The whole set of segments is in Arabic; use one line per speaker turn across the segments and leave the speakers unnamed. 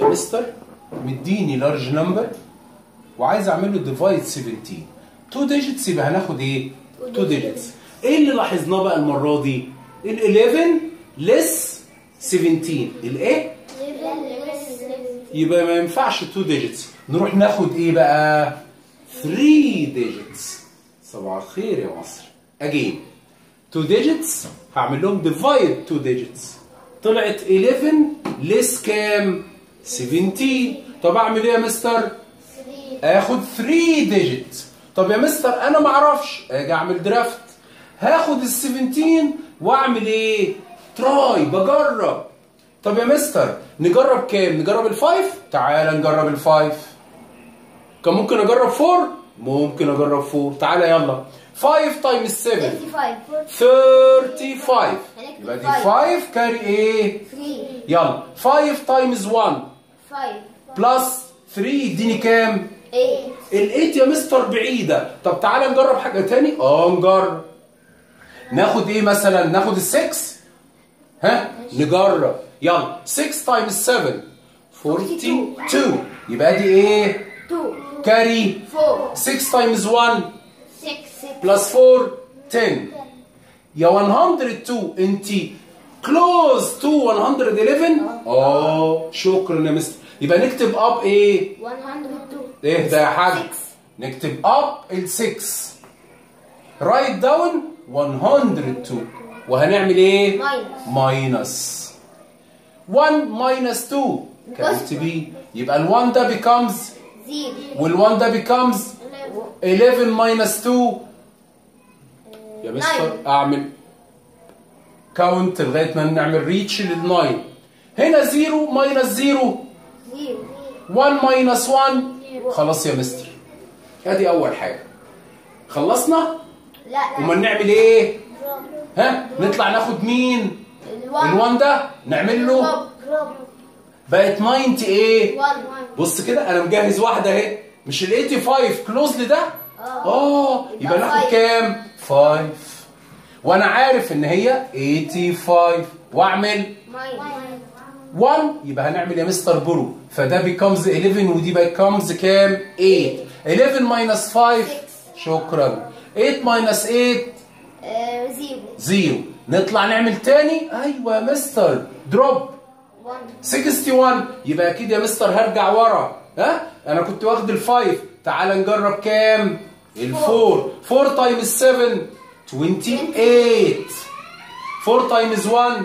يا مستر مديني large number وعايز أعمل له divide 17 2 digits يبقى هناخد إيه؟ 2 digits إيه اللي لاحظناه بقى المرة دي؟ ال 11 less 17 الايه يبقى ما ينفعش 2 digits نروح ناخد إيه بقى؟ 3 digits صباح الخير يا مصر. again 2 digits هعمل لهم divide 2 digits طلعت 11 less كام؟ 17 طب أعمل إيه يا مستر؟ اخد 3 digit طب يا مستر أنا ما أعرفش. أجي أعمل draft هاخد ال 17 وأعمل إيه؟ try بجرب. طب يا مستر نجرب كام؟ نجرب ال five تعال نجرب ال five كان ممكن أجرب 4 ممكن أجرب 4 تعالى يلا. 5 times 7 35 يبقى دي 5 carry إيه يلا. 5 times 1 plus 3 يديني كام؟ ال 8 يا مستر بعيدة. طب تعالى نجرب حاجة تاني. آه نجرب ناخد إيه مثلا؟ ناخد ال 6 ها؟ نجرب. يلا. 6 times 7 42 يبقى دي إيه؟ carry. 6 times 1 plus 4 10 يا 102 انت close to 111 آه. شكرا يا مستر. يبقى نكتب up إيه
102
إيه ده يا حاج؟ نكتب up ال 6 write down 102 وهنعمل إيه.
minus
1 minus 2 كانت بي يبقى ال 1 ده becomes
zero
وال 1 ده becomes 11 minus 2 يا مستر. أعمل count لغاية ما نعمل reach لل 9 هنا 0 minus 0
zero
1 minus 1 خلاص يا مستر. ادي أول حاجة. خلصنا؟
لا
وما نعمل إيه؟ ها؟ نطلع ناخد مين؟ ال1 ده؟ نعمل له؟ بقت 90 إيه بص كده أنا مجهز واحدة أهي. مش ال 85 كلوز لده آه. يبقى ناخد. كام؟ 5 وأنا عارف ان هي 85 واعمل 1 يبقى هنعمل يا مستر برو. فده becomes 11 ودي becomes كام؟ 8 11 minus 5 شكرا. 8 minus 8
zero
zero نطلع نعمل تاني؟ أيوه يا مستر. drop
1
61 يبقى أكيد يا مستر هرجع ورا. ها؟ أنا كنت واخد ال five تعال نجرب كام؟ ال four 4 times 7 28 4 times 1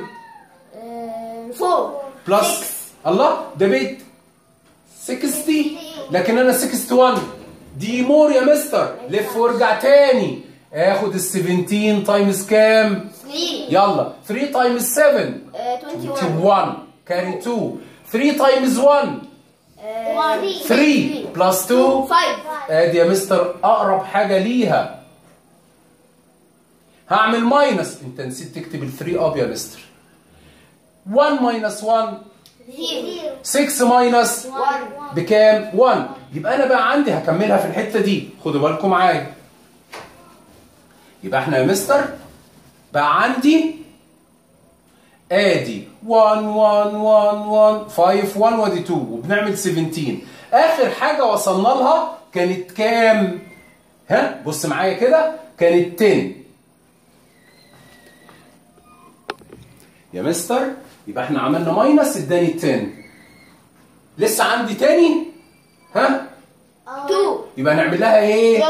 4
plus الله ده بيت 60 لكن أنا 61 دي more يا مستر لف وارجع تاني. آخد ال 17 times كام؟
3
يلا. 3 times 7
21
1 carry 2 3 times 1 3 plus 2
5
ادي يا مستر أقرب حاجة ليها. هعمل minus انت نسيت تكتب ال 3 up يا مستر. 1 minus 1
0
6 ماينس
1
بكام 1 يبقى أنا بقى عندي هكملها في الحتة دي. خدوا بالكم معايا. يبقى إحنا يا مستر بقى عندي ادي 1 1 1 1 5 1 وادي 2 وبنعمل 17 آخر حاجة وصلنا لها كانت كام؟ ها؟ بص معايا كده. كانت 10 يا مستر يبقى إحنا عملنا ماينس اداني 10 لسه عندي تاني؟ ها؟
2
يبقى نعمل لها
إيه.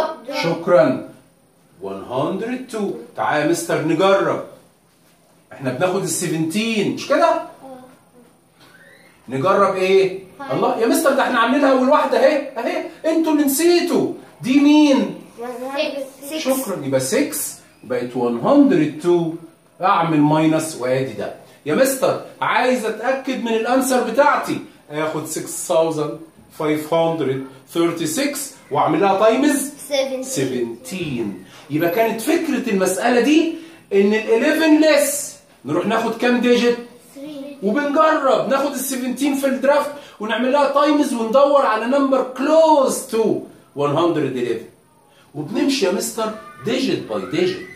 شكرا. 102 تعالى يا مستر نجرب. إحنا بناخد ال 17 مش كده؟ نجرب إيه؟ الله يا مستر ده إحنا عاملينها اول واحدة اهي اهي. أنتوا اللي نسيتوا. دي مين؟
6
شكرا. يبقى 6 بقت 102 أعمل minus وآدي ده. يا مستر عايز أتأكد من ال answer بتاعتي. آخد 6536 واعمل لها times
17
17 يبقى كانت فكرة المسألة دي إن ال 11 less نروح ناخد كام digit
3
وبنجرب. ناخد ال 17 في ال draft ونعمل لها times وندور على number close to 111 وبنمشي يا مستر digit by digit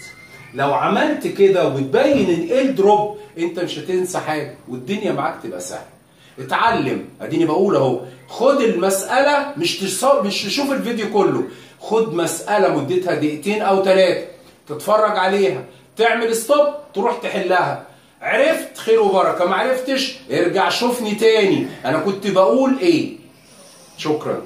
لو عملت كده وبتبين ال drop أنت مش هتنسى حاجة والدنيا معاك تبقى سهلة. اتعلم أديني بقول أهو. خد المسألة مش مش تشوف الفيديو كله. خد مسألة مدتها دقيقتين أو ثلاثة تتفرج عليها. تعمل stop تروح تحلها. عرفت خير وبركة ما عرفتش ارجع شوفني تاني. أنا كنت بقول إيه؟ شكرا.